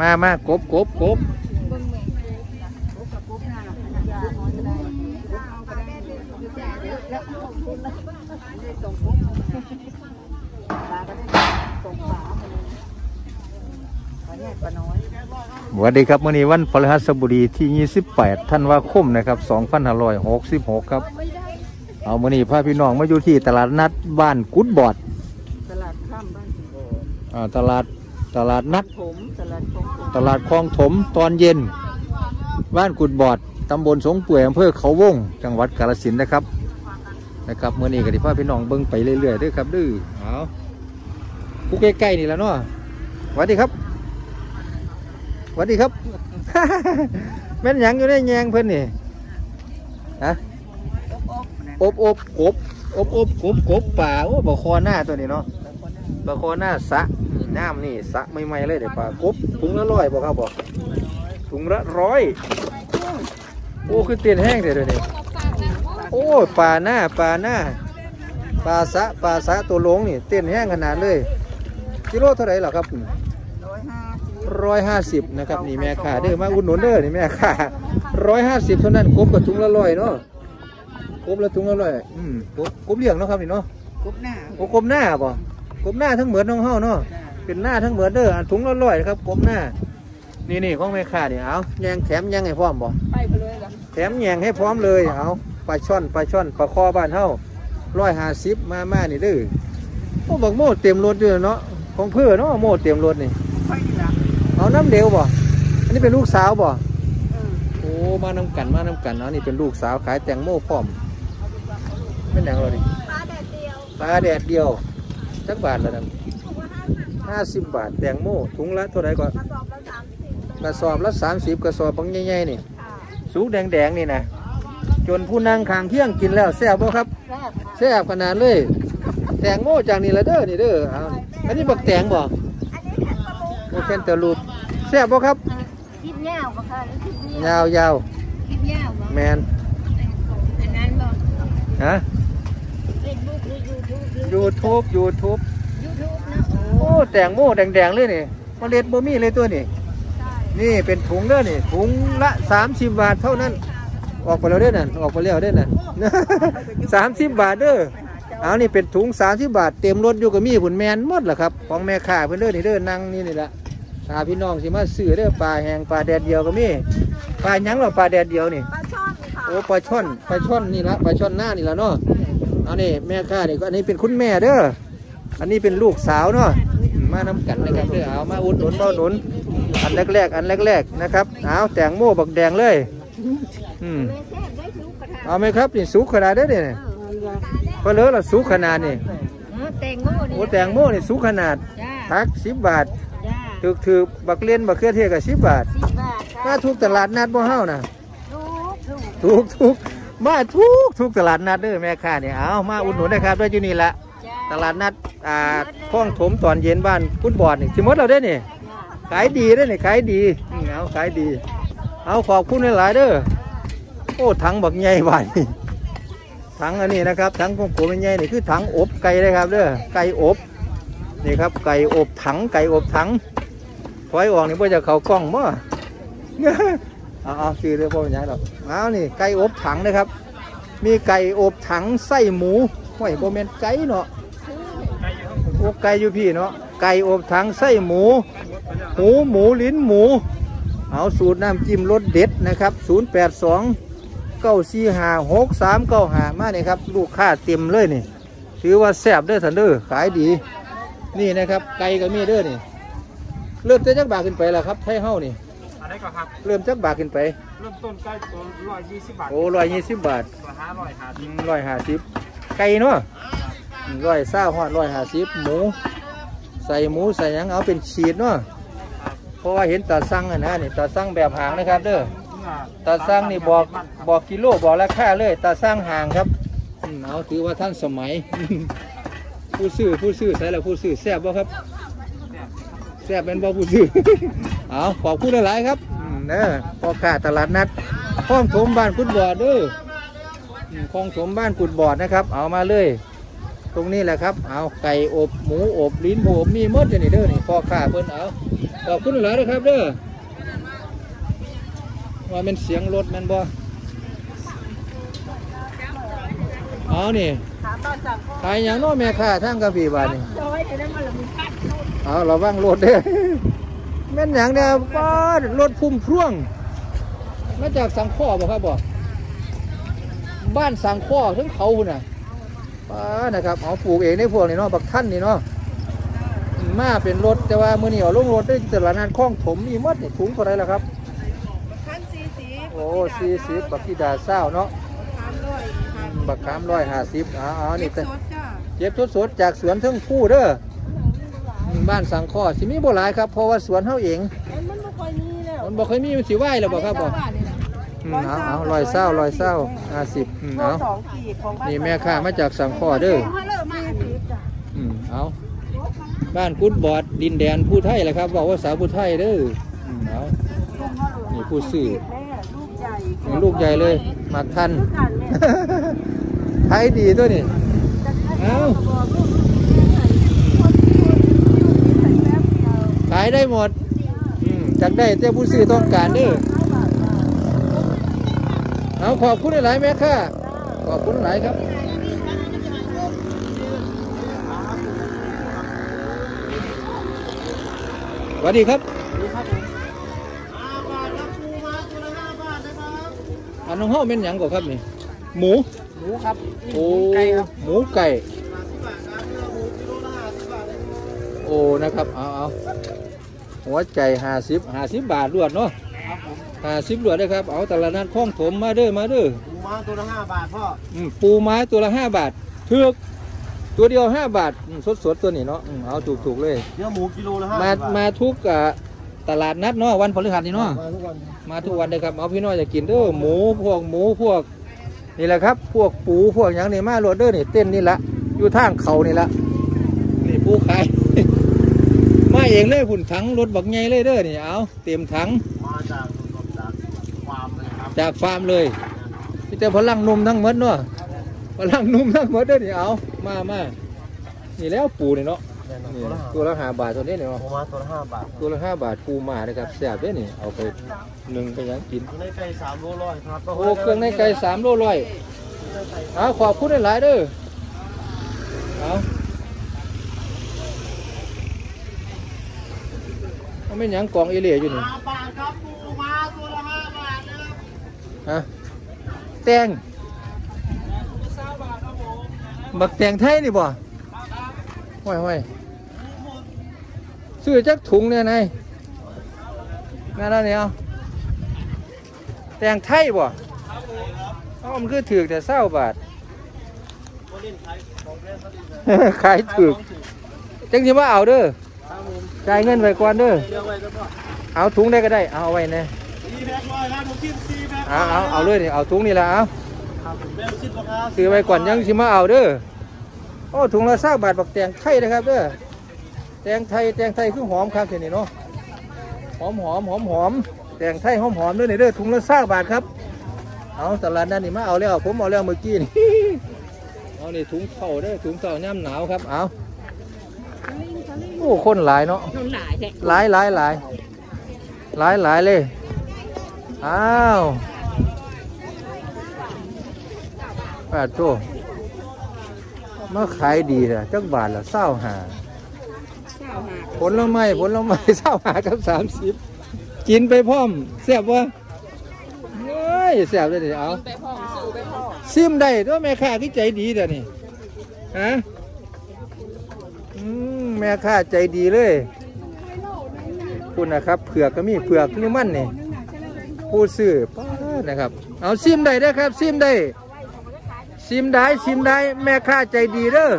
มามากบกบกบสวัสดีครับมื่อนี้วันพฤหัสบดีที่ 28ธันวาคมนะครับ2566 ครับ เอามื่อนี้พาพี่น้องมาอยู่ที่ตลาดนัดบ้านกุดบอด ตลาดข้ามบ้านสิงโบอ่าตลาด ตลาดนัด ผมตลาดของผมตลาดคลองถมตอนเย็น บ้านกุดบอดตำบลสงป่วยอำเภอเขาวง จังหวัดกาฬสินธุ์นะครับ นะครับเมื่อนี้ก็ที่พาพี่น้องเบิ้งไปเรื่อยๆเด้วยครับดื้อเอาผู้ใกล้ๆนี่แหล้วเนาะสวัสดีครับสวัสดีครับ แม่นหยังอยู่ในแยงเพิ่นนี่ฮะอบอบนะอบอบกบอบอบกบกบป่าโอ้บะคอหน้าตัวนี้เนาะบะคอหน้าสะอืม น้ำนี่สะใหม่ๆเลยเดี๋ยวป่ากบถุงละร้อยบ่ครับบ่ถุงละร้อยโอ้คือเตียนแห้งเดี๋ยวนี้โอ้ป่าหน้าป่าหน้าป่าสะป่าสะตัวหลงนี่เตียนแห้งขนาดเลยกิโลเท่าไหร่หรอครับร้อยห้าสิบร้อยห้าสิบนะครับนี่แม่ค่าเด้อมาอุดหนุนเด้อนี่แม่ค่าร้อยห้าสิบเท่านั้นกบกับถุงละร้อยเนาะกบละถุงละร้อยอืมกบกบเลี้ยงเนาะครับนี่เนาะกบหน้าโอ้กบหน้าป่ะกบหน้าทั้งเหมือนน้องเฮาเนาะจ้า เป็นหน้าทั้งเหมือนเด้ออันถุงละร้อยนะครับกบหน้า นี่นี่ของแม่ค้านี่เอาแยงแถมแยงให้พร้อมบ่ไปไปเลยล่ะแถมแยงให้พร้อมเลยเอาปลาช่อนปลาช่อนปลาคอบ้านเฮาร้อยห้าสิบมามานี่เด้อโอ้บักโม่เต็มรถอยู่เนาะของเพื่อเนาะโม่เต็มรถนี่ไปนี่ล่ะเอาน้ำเดียวบ่อันนี้เป็นลูกสาวบ่เออโอ้มานำกันมานำกันเนาะนี่เป็นลูกสาวขายแตงโมพร้อมเป็นหยังเราดิปลาแดดเดียวปลาแดดเดียวจักบาทละนั่น ห้าสิบบาทแตงโมถุงละเท่าไหร่ก่อนกระสอบละสามสิบกระสอบละสามสิบกระสอบบางใหญ่ๆนี่ค่ะสูงแดงๆนี่นะจนผู้นั่งข้างเที่ยงกินแล้วแซ่บบ่ครับแซ่บค่ะแซ่บขนาดเลย แตงโมจากนี่ละเด้อนี่เด้อเอานี่อันนี้บักแตงบ่อันนี้แผ่นปลาหมึกโอเคนเตอรูปแซ่บบ่ครับคิดเงาบ่ค่ะหรือคิดเงายาวยาวคิดเงาบ่ๆแมนอันนั้นบ่ฮะเฟซบุ๊กหรือยูทูบหรือยูทูบยูทูบยูทูบนะโอ้แตงโมแดงๆเลยนี่เมล็ดบ่มีเลยตัวนี่ใช่นี่เป็นถุงเด้อนี่ถุงละ30บาทเท่านั้น ออกไปแล้วเด้อนั่นออกไปแล้วเด้อนั่นสามสิบบาทเด้อเอานี่เป็นถุงสามสิบบาทเต็มรถอยู่กับมีผุนแมนหมดแหละครับของแม่ค้าเพื่อนเด้อนี่เด้อนั่งนี่นี่ละตาพี่น้องสิมาซื้อเด้อปลาแห้งปลาแดดเดียวก็มีปลาหยังหรอปลาแดดเดียวนี่ปลาช่อนค่ะโอ้ปลาช่อนปลาช่อนนี่ละปลาช่อนหน้านี่ละเนาะเอานี่แม่ค้านี่ก็อันนี้เป็นคุณแม่เด้ออันนี้เป็นลูกสาวเนาะอื มมาน้กันนะครับเด้อเอามาอุดหนุนมาอุดหนุน อันแรกๆ อันแรกๆนะครับเอาแตงโมบักแดงเลยอืมไม่แซ่บได้ทุกกระทะเอาไหมครับนี่สุกขนาดเด้อเนี่ยเออเพอเลอะละสุกขนาดนี่เออแตงโมนี่โอ้แตงโมนี่สุกขนาดจ้าทักสิบบาทจ้าถือถือบักเล่นบักเครือเทศกับสิบบาทสิบบาทมาทุกตลาดนัดบ่เฮานะทุกทุกทุกทุกมาทุกทุกตลาดนัดเด้อแม่ค้าเนี่ยเอามาอุดหนุนนะครับด้วยอยู่นี่ละจ้าตลาดนัด อ่าคลองถมตอนเย็นบ้านกุดบอดนี่สิมดเราได้นี่ขายดีเด้นี่ขายดีเอาขายดี เอาขอบคุณหลายๆเด้อโอ้ถังบักใหญ่บานี่ถังอันนี้นะครับถังของผมใหญ่นี่คือถังอบไก่เลยครับเด้อไก่อบนี่ครับไก่อบถังไก่อบถังถอยออกนี่เพื่อจะเขากล้องมั้เอาเอาซื้อเด้อพ่อเป็นหยังดอกเอานี่ไก่อบถังนะครับ มีไก่อบถังไส้หมูห้อยโบเมนไก่เนาะ โอ้ไก่อยู่พี่เนาะไก่อบถังไส้หมู หูหมูลิ้นหมู เอาสูตรน้ำจิ้มรสเด็ดนะครับ 082 945 6395 มาเนี่ยครับ ลูกค้าเต็มเลยนี่ ถือว่าแซ่บเด้อทันเด้อขายดี นี่นะครับ ไก่ก็มีเด้อนี่ เริ่มจะจักบาทขึ้นไปแล้วครับไทยเฮานี่อะไรก็ครับ เริ่มจักบาทขึ้นไป เริ่มต้นใกล้ตัวร้อยยี่สิบบาท โอ้ร้อยยี่สิบบาทตัวห้าร้อยห้าสิบร้อยห้าสิบไก่เนาะ ร้อยเศร้าหอดร้อยห้าสิบหมู ใส่หมูใส่ยังเอาเป็นฉีดเนาะเพราะว่าเห็นตาสั่งอะนะนี่ตาสั่งแบบหางนะครับเด้อตาสั่งนี่บอกบอกกิโลบอกราคาเลยตาสั่งหางครับเอาถือว่าท่านสมัย ผู้ซื้อผู้ซื้อใส่แล้วผู้ซื้อแซ่บบ่ครับแซ่บเป็นบ่ผู้ซื้อเอาขอบคุณหลายๆครับเด้อพ่อค้าตลาดนัดคลองถมบ้านคุณบ่อเด้ออืมคลองถมบ้านกุดบอดนะครับ เอามาเลย ตรงนี้แหละครับ เอาไก่อบหมูอบลิ้นหมูอบมีมดอยู่นี่เด้อนี่พ่อค้าเพิ่นเอาขอบคุณหลายนะครับเด้อว่าเป็นเสียงรถแมันบ่เอานี่ขายอย่างน้อแม่ค้าทางกระบี่บาทนี่เอาเราว่างรถเด้อแม่นอย่างเนี่ยป้ารถพุ่มพ่วงมาจากสังข้อบ่ครับบ่บ้านสังข้อทั้งเขาพุ่นน่ะ ป้านะครับเอาปลูกเองในพวกนี่เนาะบักท่านนี่เนาะมาเป็นรถแต่ว่ามื้อนี้เอาลงรถได้ตลาดนัดคลองถมมีหมดนี่ถุงเท่าไหรล่ะครับพันสี่สิบโอ้สี่สิบบักที่ดาเศร้าเนาะสามร้อยอืมบักขามร้อยห้าสิบอ๋อานี่สแต่ดจ้าเจ็บสดๆจากสวนเทิงผู้เด้ออืมบ้านสังข้อสิมีบ่หลายครับเพราะว่าสวนเฮาเองมันไม่ค่อยมีแล้วมันบอกเคยมีมันสิไหวแล้วบอกครับบอกอืม เอาเอาลอยเศร้าลอยเศร้าห้าสิบอืมเอาสองขีดของบ้านนี่แม่ค้ามาจากสังข้อเด้อมาเริ่มมาสิบจ้ะอืมเอาบ้านกุดบอดดินแดนผู้ไทยแหละครับบอกว่าสาวผู้ไทยเด้ออืมเอานี่ผู้ซื้อแม่ลูกใหญ่นี่ลูกใหญ่เลยหมักทันกันแม่ไทยดีตัวนี่เอ้าบอกลูกคนที่ใส่แป๊บเดียวขายได้หมดอืมจักได้แต่ผู้ซื้อต้องการเด้อ เอาขอบคุณหลายๆแม่ค้าขอบคุณหลายครับสวัสดีครับอันน้องห้อเป็นหยังก่อนครับนี่ หมู หมูครับโอ้หมูไก่ โอ้นะครับ เอาเอาหัวใจห้าสิบห้าสิบบาทรวดเนาะครับผม ห้าสิบรวดนะครับ เอาตลาดนัดคลองถมมาเด้อมาเด้อหมูม้าตัวละห้าบาทพ่ออืมปูไม้ตัวละห้าบาทเทือกตัวเดียวห้าบาทสดสดๆตัวนี้เนาะอืมเอาถูกถูกๆเลย เนื้อหมูกิโลละห้ามาบาทมาทุกอะตลาดนัดเนาะวันพฤหัสนี่เนาะ มาทุกวันมาทุกวันเลยครับเอาพี่น้อยจะกินเด้อหมูพวกหมูพวกนี่แหละครับ พวกปูพวกอย่างนี้มาโรดเด้อนี่เต้นนี่ละอยู่ทางเขานี่ละนี่ปูขายมา เองเลยหุ่นถังรถบักใหญ่เลยเด้อนี่เอาเต็มถังมาจากสดๆจากฟาร์มเลยครับจากฟาร์มเลยพี่แต่พลังหนุ่มทั้งหมดเนาะพลังหนุ่มทั้งหมดเด้อนี่เอามามานี่แล้วปูนี่เนาะแน่นอนนี่ตัวละห้าตัวละห้าบาทตัวนี้เนี่ยหมูม้าตัวละห้าบาทตัวละห้าบาทปูมาเลยครับแซ่บเด้อนี่เอาไปหนึ่งไปหยังกินตัวในไก่สามโลร้อยครับโอ้เครื่องในไก่สามโลร้อยเอาขอบคุณหลายๆเด้อเอา เอาไม่นหยังกองเอเลียอยู่นี่ห้าบาทครับหมูม้าตัวละห้าบาทนะครับฮะแตงบักแตงไทยนี่บ่ห้อยห้อยซื้อจักถุงเนี่ยนายนั่นนั่นเนี่ยเอาแตงไทยบ่เอ้ามันคือถือแต่เศร้าบาทคนเล่นขายของแพงเขาดีเลยขายถือจังสิมาเอาเด้อครับผม จ่ายเงินไว้ก่อนเด้อเลี้ยงไว้ก็พ่อเอาถุงได้ก็ได้เอาไว้แน่สี่แพ็คร้อยครับผมกินสี่แพ็คเอาเอาเอาเลยนี่เอาถุงนี่ละเอาครับผมแม่คิดราคาซื้อไว้ก่อนยังสิมาเอาเด้อโอ้ถุงละสาบาทบักแตงไทยนะครับเด้อแตงไทยแตงไทยคือหอมครับทีนี้เนาะหอมหอมหอมหอมแตงไทยหอมหอมด้วยนี่เด้อถุงละสาบาทครับเอาตลาดนั้นนี่มาเอาแล้วผมเอาแล้วเมื่อกี้นี่เอานี่ถุงเข่าเด้อถุงเข่าย่ำหนาวครับเอาโอ้คนหลายเนาะนนหลายแท้หลายหลายหลายหลายหลายเลย อ้าวแปดโตมาขายดีเลยจักบาทละเศร้าหาเศร้าหาผลไม้ผลไม้เศร้าหากับสามสิบกินไปพร้อมแซ่บวะเฮ้ยแซ่บเลยเดี๋ยวเอาไปพ่อสู่ไปพ่อซิมได้ด้วยแม่ค้าที่ใจดีเดี๋ยวนี้ฮะอืม แม่ค้าใจดีเลยคุณนะครับเผือกก็มีเผือกนี่มั่นนี่ผู้ซื้อป้านะครับ เอาซิมได้ด้ครับ ซิมได้ซิมได้ซิมได้แม่ค้าใจดีเด้อ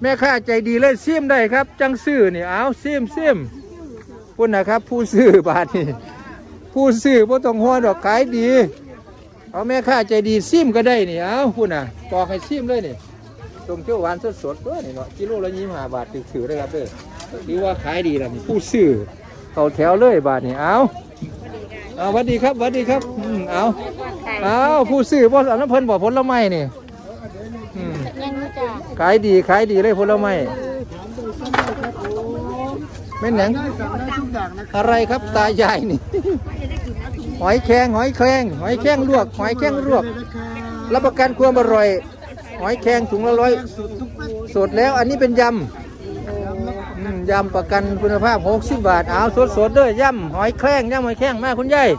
แม่ค้าใจดีเลยซิมได้ครับ จังซื้อนี่เอาซิมซิมคุณนะครับ ผู้ซื้อบาทนี่ผู้ซื้อบ่ต้องหัวดอกขายดี เอาแม่ค้าใจดีซิมก็ได้นี่เอาคุณน่ะปอกให้ซิมเลยนี่ ต้มเขียวหวานสดๆตัวนี่เนาะกิโลละยี่สิบห้าบาทถือๆเลยครับเด้อหรือว่าขายดีล่ะนี่ผู้ซื้อเขาแถวเลยบาทนี่เอาเอาหวัสดีครับหวัสดีครับอืมเอาเอาผู้ซื้อบ่อันนั้นเพิ่นบอกผลไม้นี่อืมยังจ้ะขายดีขายดีเลยผลไม้แม่นหยังได้สั่งอะอะไรครับตายายนี่ หอยแครงหอยแครงหอยแครงลวก หอยแครงลวก รับประกันความอร่อย หอยแครงถุงละร้อยสุดทุกเม็ดสดแล้วอันนี้เป็นยำอืมยำประกันคุณภาพ 60 บาทเอาสดสดๆด้วยยำหอยแครงยำหอยแครงมาคุณยาย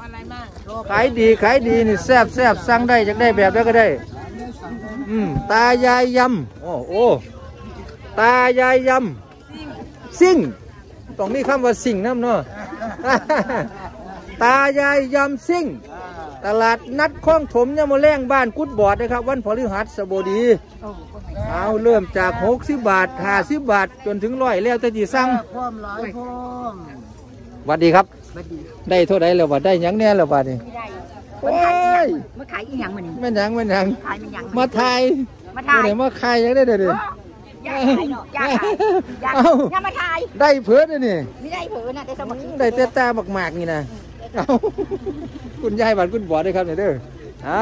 ขายดีขายดีนี่แซ่บแซบสั่งได้จากได้แบบแล้ก็ได้ อืมตายายยำโอ้โอ้ตายายยำซิ่งต้องมีคำว่าสิ่งน้ำเนาะ ตายายยำซิ่ง ตลาดนัดคลองถมยามมอแรงบ้านกุดบอดนะครับ วันพฤหัสบดี เอาเริ่มจาก60บาท50บาท จนถึงร้อยแล้วแต่จีสั่งความหลายพร้อมหวัสดีครับ ได้เท่าไดแล้วว่าได้หยังแน่แล้วว่านี่ไม่ได้โอ้ยมาขายอีหยังมานี่แม่นหยังแม่นหยังขายมันหยังมาทายมาถ่ายเดี๋ยวมาขายหยังได้เด้อเด้ออยากขายเนาะอยากขายอยากเอ้าอยากมาขายได้เพิ่นเลยนี่ไม่ได้เผือนะแต่สมัครได้แต่ตาบักหมากนี่นะ เอาคุณยายบ้านคุณบอดด้วยครับเนี่เด้อเอา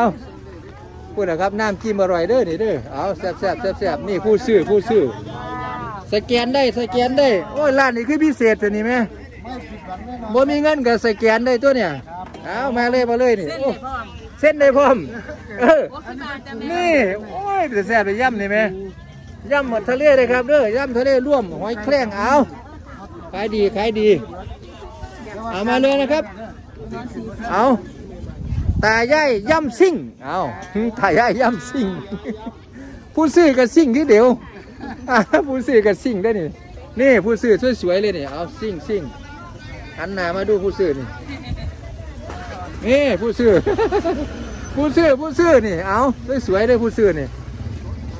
พูดนะครับน้ำจิ้มอร่อยเด้อนี่เด้อเอาแซ่บแซ่บแซ่บแซ่บนี่ผู้ซื้อผู้ซื้อสแกนได้สแกนได้โอ้ยร้านนี้คือพิเศษตัวนี้ไหมไม่ผิดหวังแน่นอนบ่มีเงินก็สแกนได้ตัวเนี่ยเอามาเลยมาเลยนี่เส้นได้พร้อมเออนี่โอ้ยแต่แซ่บไปย่ำนี่ไหมย่ำหมดทะเลเลยครับเด้อย่ำทะเลร่วมหอยแครงเอาขายดีขายดีเอามาเลยนะครับ เอาตายายย่ำซิ่งเอาตายายย่ำซิ่ง ผู้ซื้อกับซิ่งที่เดียวอ่าผู้ซื้อกับซิ่งได้นี่นี่ผู้ซื้อสวยๆเลยนี่เอาซิ่งซิ่งหันหน้ามาดูผู้ซื้อนี่นี่ผู้ซื้อผู้ซื้อผู้ซื้อนี่เอาสวยๆเลยผู้ซื้อนี่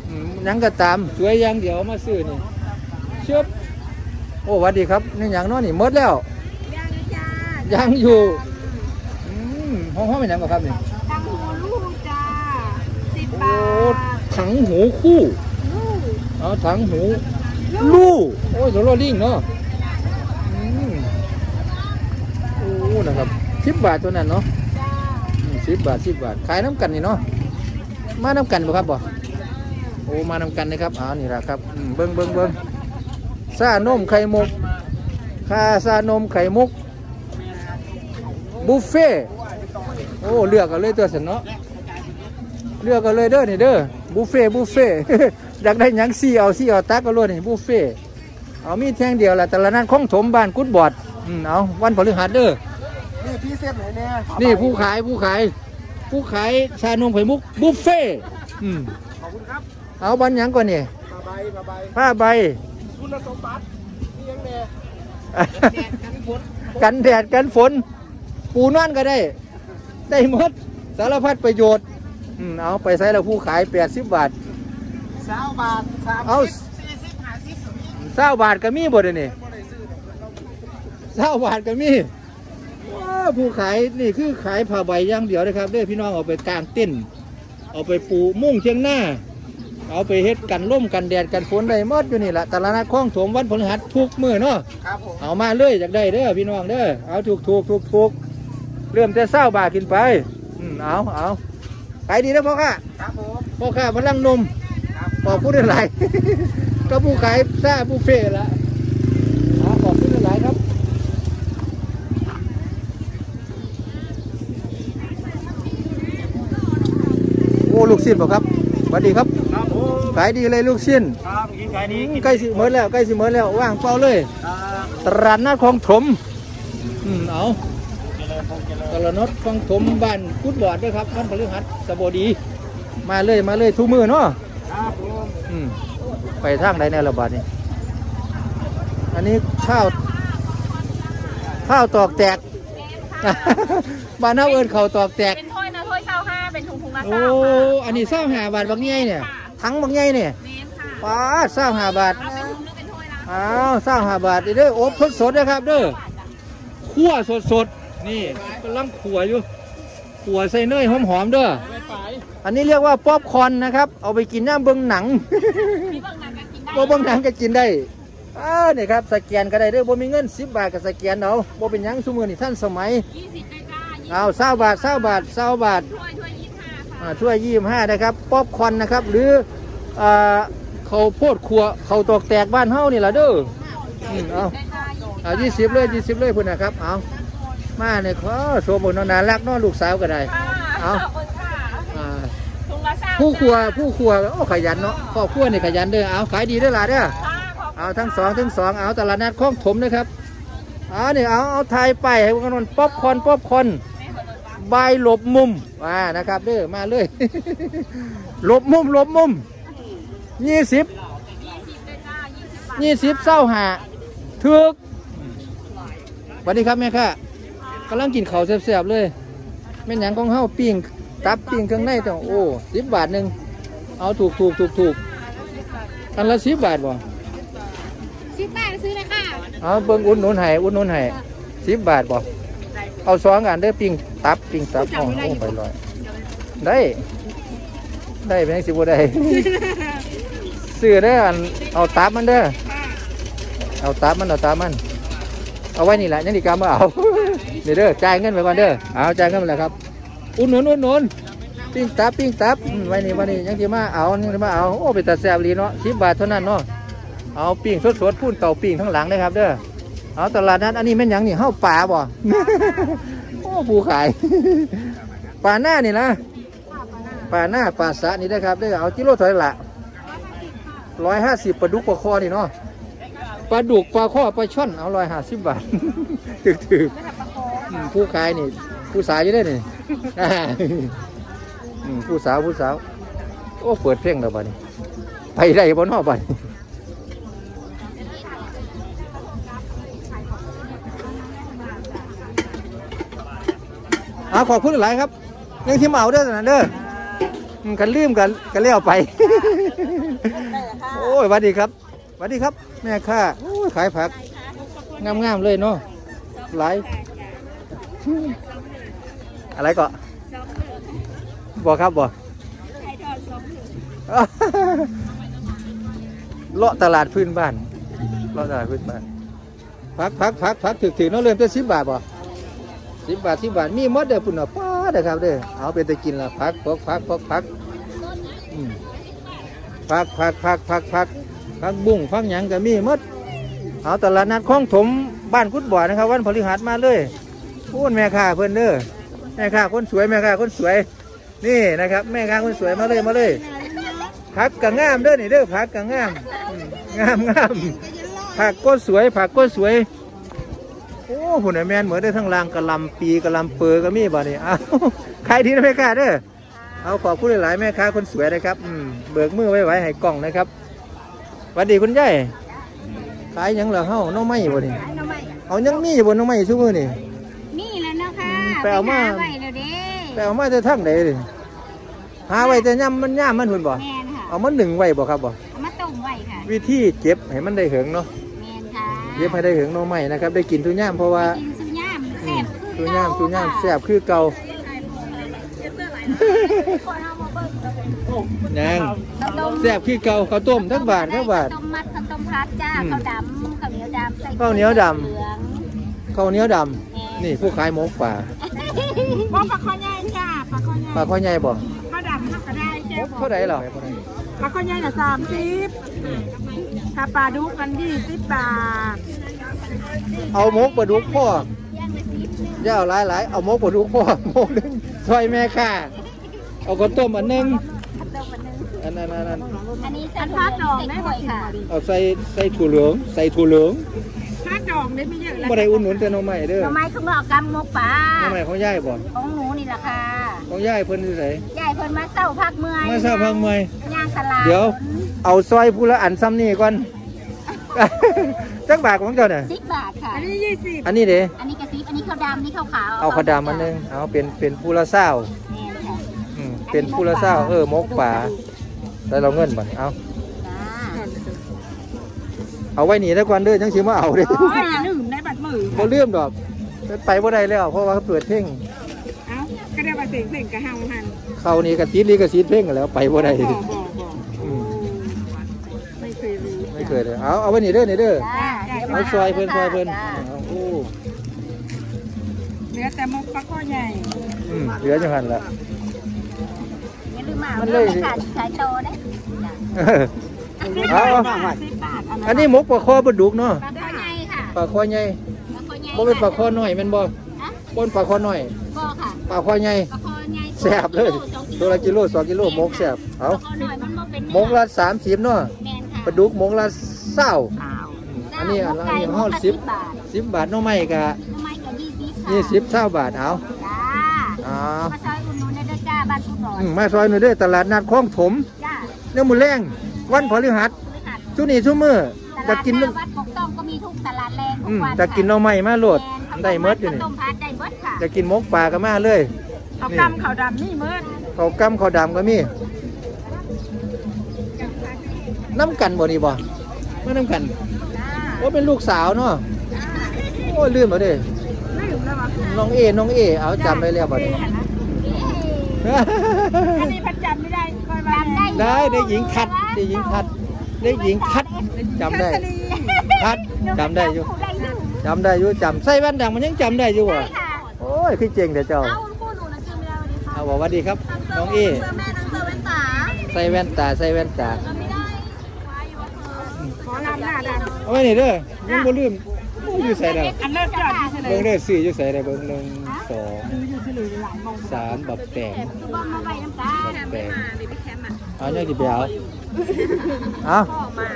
อืมหยังก็ตามสวยอยังเดี๋ยวเอามาซื้อนี่เชิบโอ้หวัสดีครับนี่หยังเน้อนี่หมดแล้วยังจ้ายังอยู่อืม ห้องห้องเป็นยังไงครับนี่ตังหูลูกจ้าสิบโอ้บาทถังหูคู่ลูกเอาถังหูลู่โอ้ยโรลลิ่งเนาะอืมโอ้นะครับสิบบาทตัวนั้นเนาะจ้าสิบบาทสิบบาทขายน้ำกันนี่เนาะมาน้ำกันบ่ครับบ่โอ้มาน้ำกันนะครับอ่านี่แหละครับอืมเบิ้งเบิ้งเบิ้งซานมไข่มุกค่าซานมไข่มุกบุฟเฟ่ต์ โอ้เลือกกันเลยตัวสันเนาะเลือกกันเลยเด้อนี่เด้อบุฟเฟ่ต์บุฟเฟ่ต์อยากได้หยังซี่เอาซี่เอาตักก็รวดนี่บุฟเฟ่ต์เอามีแท่งเดียวแหละแต่ละนั้นของถมบ้านกุดบอดอืมเอาวันพฤหัสเด้อนี่พี่เส้นไหนเนี่ยนี่ผู้ขายผู้ขายผู้ขายชานมไข่มุกบุฟเฟ่ต์อืมขอบคุณครับเอาบันหยังก่อนนี่มาใบมาใบผ้าใบคุณสมบัตินี่ยังแน่กันแดดกันฝน ปูนอนก็ได้ ได้หมดสารพัดประโยชน์อืมเอาไปใส่แล้วผู้ขาย80บาทสาวบาทสามเอาสี่สิบห้าสิบเศร้าบาทก็มีบ่เดี๋ยวนี้เศร้าบาทก็มีว้าผู้ขายนี่คือขายผ้าใบอย่างเดียวนะครับเด้อพี่น้องเอาไปกางเต้นท์เอาไปปูมุ่งเชียงหน้า เอาไปเฮ็ดกันล่มกันแดดกันฝนได้หมดอยู่นี่แหละตลาดนัดคลองถมวันพฤหัสทุกมื้อเนาะ ครับผม เอามาเลยอยากได้เด้อพี่น้องเด้อเอาถูกถูกถูกถูก เริ่มแต่เศร้าบาทกินไปอืมเอาเอาขายดีนะพ่อค้าครับผมพ่อค้าพลังนมครับขอบคุณหลาย ก็ผู้ขายซ่าผู้เฟ่ละเอาขอบคุณหลายครับโอ้ลูกชิ้นเปล่าครับสวัสดีครับครับผมขายดีเลยลูกชิ้นครับกินขายดีใกล้สิเมื่อแล้วใกล้สิเมื่อแล้วว่างเปล่าเลยครับตลาดนัดคลองถมอืมเอา ตลาดนัดคลองถมบ้านกุดบอดด้วยครับวันพฤหัสบดี มาเลยมาเลยทุกมือเนาะครับผมอืมไปทางใดแน่ระบาดนี่อันนี้ข้าวข้าวตอกแตกบ้านเฮาเอิ้นข้าวตอกแตกเป็นถ้วยนะถ้วยเศร้าห้าเป็นถุงถุงละโอ้เศร้าค่ะอันนี้เศร้าหาบาทบางใหญ่เนี่ยทั้งบางใหญ่เนี่ยเน้นค่ะป้าดเศร้าหาบาทเอาเป็นถุงหรือเป็นถ้วยละอ้าวเศร้าหาบาทนี่เด้ออบสดสดๆนะครับเด้อคั่วสดสดๆ นี่กำลังขัวอยู่ขัวใส่เนยหอมหอมๆเด้อไม่ไปอันนี้เรียกว่าป๊อปคอร์นนะครับ เอาไปกินน้ำเบิ้งหนังมีเบื้องหนังกันกินได้บ่เบิ้งหนังก็กินได้อ้าวนี่ครับสแกนก็ได้เด้อบ่มีเงิน10บาทก็สแกนเอาบ่เป็นหยังซุมื้อนี่ท่านสมัยยี่สิบได้จ้ายี่เอาเศร้าบาทเศร้าบาทเศร้าบาทถ้วยถ้วยยี่สิบห้าค่ะอ่าช่วยยี่ห้านะครับป๊อปคอร์นนะครับ หรืออ่าเขาวโพดขัวเขาวตอกแตกบ้านเฮานี่ล่ะเด้ออืมเอาได้จ้ายี่สิบเอายี่สิบเลยยี่สิบเลยพุ่นนะครับเอา มาเนี่ยขอโชว์บนน่ารักเนาะลูกสาวก็ได้เอาขอบคุณค่ะอ่าถุงละสามผู้ครัวผู้ครัวโอ้ขยันเนาะพ่อครัวนี่ขยันเด้อเอาขายดีเด้อล่ะเด้อค่ะขอบเอาทั้งสองทั้งสองเอาตลาดนัดคลองถมนะครับเอาเนี่ยเอาเอาไทยไปให้พวกกันป๊อปคอร์นป๊อปคอร์นใบายหลบมุมมานะครับเด้อมาเลยหลบมุมหลบมุมยี่สิบยี่สิบเลยจ้ายี่สิบบาทยี่สิบเศร้าหาถึกสวัสดีครับแม่ค่ะ กำลังกินข้าวแซ่บๆเลยแม่นหยังของเฮาปิ้งตับปิ้งเครื่องในต่างโอ้สิบบาทหนึ่งเอาถูกถูกถูกถูกอันละสิบบาทบ่สิบบาทซื้อเลยค่ะเอาเบิ่งอุ่นหนุนให้อุ่นหนุนให้สิบบาทบ่เอาสองอันเด้อปิ้งตับปิ้งตับอ๋อโอ้ไปลอยได้ ได้เป็นจังสิบ่ได้ ซื้อเด้ออันเอาตับมันเด้อ เอาตับมันเอาตับมัน เอาไว้นี่แหละยังดีกามาเอานี่เด้อจ่ายเงินไปก่อนเด้อเอาจ่ายเงินไปแล้วครับอุ่นหนุนอุ่นหนุนปิ้งตับปิ้งตับไว้นี่ไว้นี่ยังที่มาเอายังที่มาเอาโอ้เป็นตาแซบดีเนาะสิบบาทเท่านั้นเนาะเอาปิ้งสดๆพุ่นเต่าปิ้งทั้งหลังเลยครับเด้อเอาตลาดนัดอันนี้แม่นยังนี่เฮาป่าบ่โอ้ผู้ขายป่าหน้านี่นะป่าหน้าป่าสะนี่นะครับเด้อเอากิโลเท่าไหร่ละร้อยห้าสิบปลาดุกปลาคอนี่เนาะ ปลาดุกปลาข้อปลาช่อนเอาร้อยห้าสิบบาทถึกถึกๆอืมผู้ขายนี่ ผู้สาวอยู่ได้อนี่อืมผู้สาวผู้สาว โอ้เปิดเพลงแล้วบัดนี้ไปได้บนนอกบัดนี้เอาขอบคุณหลายครับเรื่องที่มาเอาเด้อนะเด้ออืมกันลืมกันกันเลี้ยวไป โอ้ยสวัสดีครับ สวัสดีครับ แม่ค้าโอ้ยขายผัก งามๆเลยเนาะหลายอะไรก็บอกครับบอกเลาะตลาดพื้นบ้านเลาะตลาดพื้นบ้านพักพักพักพักถึกถึงเนาะเริ่มต้นสิบบาทบ่สิบบาทสิบบาทมีหมดเด้อปุ่นเนาะป้าเด้อครับเด้อเอาไปแต่กินละพักพักพักพักพักอืมพักพักพักพัก พักบุ้งพักหยังก็มีหมดเอาตลาดนัดคลองถมบ้านกุดบ่อนะครับ วันพฤหัสมาเลยพูดแม่ค้าเพิ่อนเด้อแม่ค้าคนสวยแม่ค้าคนสวย นี่นะครับ แม่ค้าคนสวยมาเลยมาเลยผักก็งามเด้อนี่เด้อผักก็งามงามงามผักก็สวยผักก็สวยโอ้หุ่นไอแมนเหมือนได้ทั้งรางกะลำปีกะลำเปอก็มีบ่เนี่ยเอาใครดีนะแม่ค้าเด้อเอาขอบคุณหลายแม่ค้าคนสวยนะครับอืมเบิกมือไว้ไว้ให้กล่องนะครับ วัสดีคุณยายขายหยังเหรอเฮาน้องไม้บ่นี่เอายังมีอยู่บนน้องไม้ซุมือนี่นี่แหล้วเนาะค่ะไปเอามาไปหไว้แล้วเด้ไปเอามาแต่ทั้งไหนดิหาไว้แต่ย่ำมันย่ำมันหุ่นบ่ แมนค่ะเอามันหนึ่งไว้บ่ครับบ่เอามาต้มไว้ค่ะวิธีเก็บให้มันได้เหิงเนาะ แมนค่ะเย็บให้ได้ถึงหน้องใหม่นะครับ ได้กินทุย่ามเพราะว่า กินสุย่ามอืแซ่มบทุย่ามทุย่ามแซ่บคือเก่านาง ข้าวต้มแซ่บคือเก่าข้าวต้มทั้งบาททั้งบาทข้าวต้มมัดข้าวต้มพัดจ้าอืมข้าวดำข้าวเหนียวดำใส่ข้าวเหนียวดำเหลืองข้าวเหนียวดแหำนี่ผู้ขายหมกป่าว่าปลาข้อใหญ่จ้าปลาข้อใหญ่ปลาข้อใหญ่บ่ข้าวดำข้าวก็ได้หมเจ้ากเท่าไหร่หรอปลาข้อใหญ่ละสามสิบถ้าปลาดุกกันยี่สิบบาทเอาหมกปลาดุกพ่ออย่าเอาหลายหลายๆเอาหมกปลาดุกพ่อหมกหนึงซอยแม่ค่ะ เอาข้าวต้มอันหนึงข้าวต้ม อันนึงอันนั้นอันนั้นอันนี้สันพัดดองได้ไหมค่ะเอาใส่ใส่ถั่วเหลือง ใส่ถั่วเหลืองพัดดองได้ไม่เยอะแล้วบ่ได้อุ่นหนุนแต่หน้องใหม่เด้อทำไมข้างนอกกำมกปลาหน้องใหม่ของย่ายบ่ของหนูนี่แหละค่ะของย่ายเพิ่นที่ไหนยายเพิ่นมาเศร้าพักเมื่อยมาทราบพังเมยย่างตลาดเดี๋ยว เอาซอยผู้ละอันซ้ำนี่ก่อนจักบาทของเจ้าเนี่ยสิบบาทค่ะ อันนี้ยี่สิบอันนี้เด้อันนี้กระซิบอันนี้ข้าวดำนี่ข้าวขาว เอาขาวดำอันหนึงเอาเป็นเป็นผู้ละเศร้าแม่นค่ะอืมเป็นผู้ละเศร้าเออมกป่า แล้วเราเงินบ่เอาจ้าเอาไว้หนีแล้วก่อนเด้อจังสิมาเอาเด้อโอ้ยอย่าลืมได้บัตรมือบ่เลื่อมดอกไปบ่ได้แล้วเพราะว่าเขาเปิดเพ่งเอ้าก็ได้มาเสียงเพลงกระหังหันเขานี่กระติดลีกระสีเพ่งแล้วไปบ่ได้บ่บ่บ่อืมไม่เคยรู้ไม่เคยเลยเอาเอาไว้นี่เด้อนี่เด้อจ้าเอาซอยเพิ่นซอยเพิ่นเอาโอ้เหลือแต่มกปลาข้อใหญ่อืมเหลือจังหันละอย่าลื มมามัเอานเรื่เลอยงขายขายโตได้เออเอาเอาสิบบาทอันนี้หมกปลาคอปลาดุกเนาะปลาข้อใหญ่ค่ะปปลาคอใหญ่แล้วก็ใหญ่บ่เป็นปลาคอน้อยแม่นบ่ฮะบ่เป็นปลาคอน้อยบ่ค่ะปลาคอใหญ่ปลาคอใหญ่แซ่บเลยตัวละกิโลสองกิโลหมกแซ่บเอาปลาคอหน่อยมันบ่เป็นหมกละ30เนาะแมนค่ะปลาดุกหมกละ20สาวอันนี้อันละอันนี้ห้องสิบบาท10บาทหน้อไม้ก็ทำไมกับยี่สิบค่ะยี่สิบเท่าบาทเอาจ้าเอามาซอยอุ่น บ้านผู้ก่อนอืมมาซอยหน่อยเด้อตลาดนัดคลองถมจ้าเนื้อหมูแรงวันพฤหัสพฤหัสชุนี้ชุมือตจะลาดกินหน้าวัดปกต้องก็มีทุกตลาดแรงทุอืกมวันจะกินหน่อไม้มาโหลดได้เมดอยู่นี่ต้มผัดได้เมดค่ะจะกินหมกปลาก็มาเลยเขากำเขาดำนี่เมื่อเขาวกั้มเขาวดำก็มีน้ำกันบ่นี่บ่มาน้ำกันโอ้เป็นลูกสาวเนาะโอ้ลืมบ่เด้ ไม่ถึงแล้วมั้งน้องเอน้องเอเอาจำได้แล้วบ่นี่ อันนี้พันจำไม่ได้คอยมาจำได้ได้ได้หญิงคัดได้หญิงคัดได้หญิงคัดจำได้คัดจำได้อยู่ได้อยู่จำได้อยู่จำใส่แว่นดังมันยังจำได้อยู่ได้อะค่ะโอ้ยคือเจ๋งแต่เจ้าเอาคุณคู่หนูนะชื่อไม่ได้วันนี้ค่ะเอาบอกว่าดีครับน้องเอเสื้อแม่ทั้งเสื้อแว่นตาใส่แว่นตาใส่แว่นตาจำไม่ได้ไว้อยู่ว่าเธอขอลำหน้าดเอาไว้นี่เด้อยังบ่ลืมโอ้ยอยู่ใส่แล้วอันเลิศยอดที่สุดเลเบิ่ยงเด้อซื้อยู่ใส่ได้เบิ่งหนึ่งสองอยู่ที่หลือหลามองสามบักแตงบอมมาไว้น้ำตาบักแตงเบบแคมอะเอาเนี่ยสิไปเอาเอา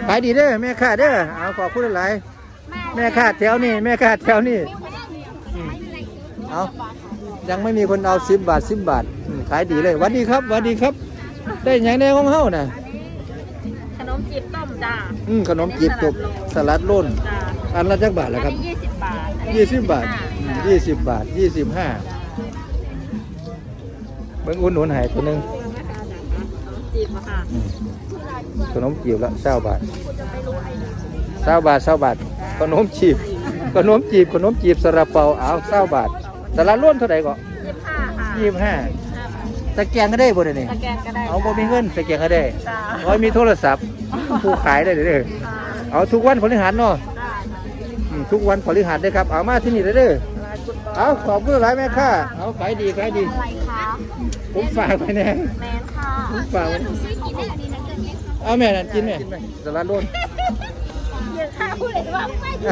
ขายดีเด้อแม่ค้าเด้อเอาขอบคุณหลายๆแม่ค้าแถวนี้แม่ค้าแถวนี้เอายังไม่มีคนเอา10บบาท10บบาทอืมขายดีเลยหวัสดีครับหวัสดีครับ ได้หยังแน่ของเฮาน่ะขนมจีบต้มจ้าอืมขนมจีบกบสลัดล่น จ้า อันละจักบาทแล้วครับ ยี่สิบบาทยี่สิบบาทยี่สิบบาทยี่สิบห้าเบิ่งอุ่นหนุนใหายตัวหนึ่งจีบมาค่ะอืมขนมจีบละเศร้าบาทเศร้าบาทเศร้าบาท ขนมจีบ ขนมจีบ ขนมจีบสระเปาเอาเศร้าบาทสลัดโล่นเท่าไหร่ก็ยี่สิบห้าค่ะยี่สิบห้าสแกนก็ได้บ่เดี๋ยวนี้สแกนก็ได้เอาบ่มีเงินสแกนก็ได้จ้าร้อยมีโทรศัพท์ผู้ขายได้เด้อ เอาทุกวันพฤหัสเนาะอืม ทุกวันพฤหัสเด้อครับ เอามาที่นี่เด้อเด้อเอาขอบคุณหลายแม่ค่ะ เอาขายดีขายดีอะไรคะผมฝากไปแน่แมนค่ะผมฝากไว้หนูซื้อกินได้อันนี้นะเกินเล็กเอาแม่นั่นกินแม่สลัดโลนเดี๋ยวค่ะพูดเลยว่าไม่ดี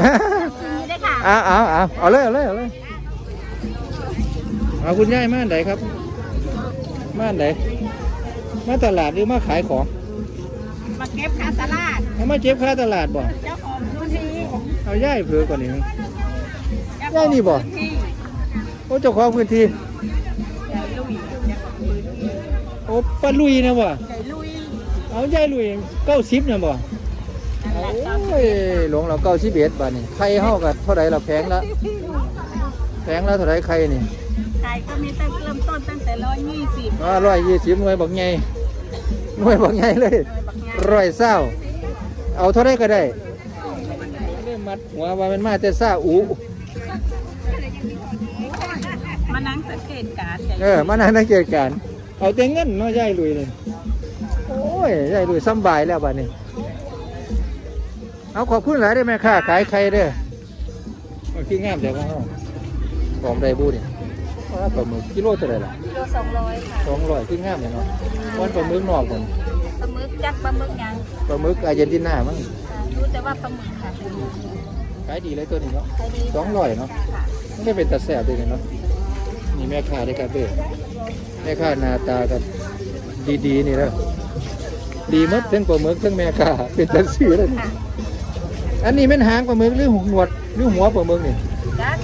นี่ได้ค่ะเอาเอาเอาเอาเลยเอาเลยเอาเลยเอาคุณยายมาอันไหนครับมาอันไหนมาตลาดหรือมาขายของมาเก็บค่าตลาดเอามาเจ็บค่าตลาดบ่เจ้าของพื้นที่ เอาย่ายเผื่อก่อนนี่ย่ายนี่บ่ที่โอ้เจ้าของพื้นที่ใหญ่ลุยโอ้ป้าลุยนะบ่ใหญ่ลุยเอาย่ายลุยเก้าสิบนะบ่โอ้ยหลวงเราเก้าสิบเอ็ดบาทนี่ไข่เฮากับเท่าไหร่เราแพงละแพงแล้วเท่าไหร่ไข่นี่ขายก็มีตั้งเริ่มต้นตั้งแต่ร้อยยี่สิบว่าร้อยยี่สิบหน่วยบักใหญ่หน่วยบักใหญ่เลยร้อยเศร้าเอาเท่าไรก็ได้เริ่ มมัดหัวว่ามันมาแต่ซ่าอูมานั่งสังเกตการณ์ใหญ่เออมานั่งสังเกตการณ์เอาแต่เงินเนาะยายลุยเลยโอ้ยยายลุยสำบายแล้วบัดนี้เอาขอบคุณหลายได้ไหมค่ะขายใครเด้อเอาขี้งามเดี๋ยวก็เอาหอมไดบูนี่ว่าปลาหมึกกิโลเท่าไหร่ล่ะกิโลสองร้อยค่ะสองร้อยขี้งามเลยเนาะวันปลาหมึกนอกมันปลาหมึกจักปลาหมึกยังปลาหมึกอาร์เจนตินามั้งรู้แต่ว่าปลาหมึกค่ะ ขายดีเลยตัวนี้เนาะใครดีสองร้อยเนาะไม่ได้เป็นตาแสบเลยเนาะนี่แม่ค้าได้ครับเด้อแม่ค้าหน้าตากันดีๆนี่แล้วดีหมดทั้งปลาหมึกทั้งแม่ค้าเป็นตาซื้อเลยค่ะอันนี้เป็นหางปลาหมึกหรือหัวหนวดหรือหัวปลาหมึกนี่จัก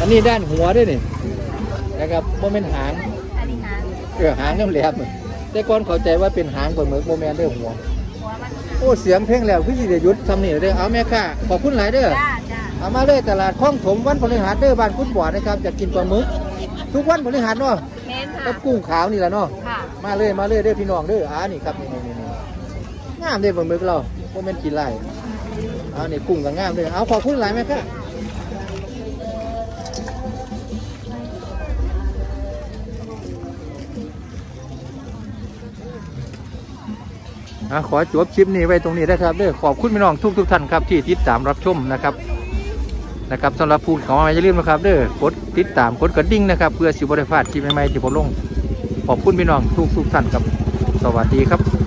อันนี้ด้านหัวด้วยนี่นะครับโมเมนหางอันนี้หางเออหางน้ำแหลมนี่แต่ก่อนเข้าใจว่าเป็นหางปลาหมึกโมเมนเด้อหัวหัวมัน โอ้เสียงเพลงแล้วคือสิได้หยุดทำนี่เด้อเอาแม่ค้าขอบคุณหลายเด้อจ้าจ้าเอามาเลยตลาดคลองถมวันพฤหัสเด้อบ้านคุณบ่อนะครับจะกินปลาหมึกทุกวันพฤหัสเนาะเมนค่ะกับกุ้งขาวนี่แหละเนาะค่ะมาเลยมาเลยเด้อพี่น้องเด้ออ่านี่ครับนี่นี่นี่งามเด้อปลาหมึกเราโมเมนกี่ไร่เอานี่กุ้งก็งามเด้อเอาขอบคุณหลายไหมครับอะ ขอจบคลิปนี้ไว้ตรงนี้นะครับเด้อขอบคุณพี่น้องทุกทุกท่านครับที่ติดตามรับชมนะครับนะครับสำหรับผู้เของมาอย่าลืมนะครับเด้อกดติดตามกดกระดิ่งนะครับเพื่อสิบริฟาดคลิปใหม่ๆที่ผมลงขอบคุณพี่น้องทุกทุกท่านครับ สวัสดีครับ